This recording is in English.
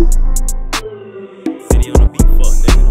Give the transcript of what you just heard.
City on the beat, fuck nigga.